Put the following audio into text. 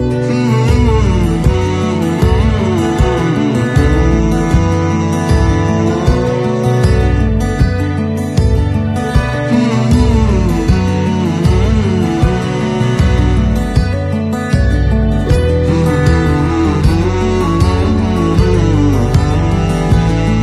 you.